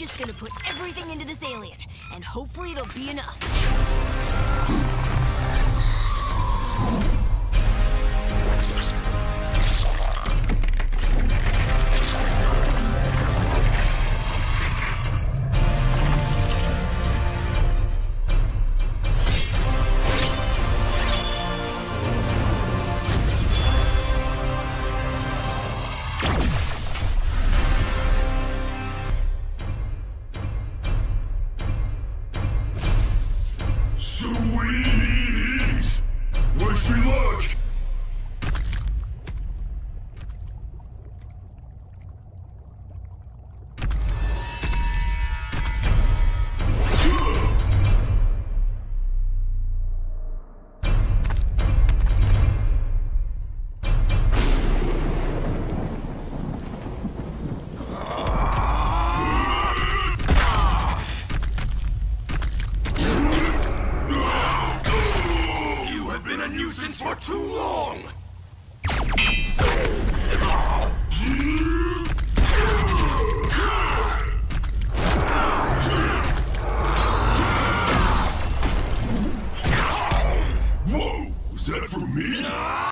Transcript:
just gonna put everything into this alien, and hopefully it'll be enough. Sweet! nuisance for too long! Whoa, was that for me?